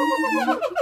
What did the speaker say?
Ha ha ha ha ha!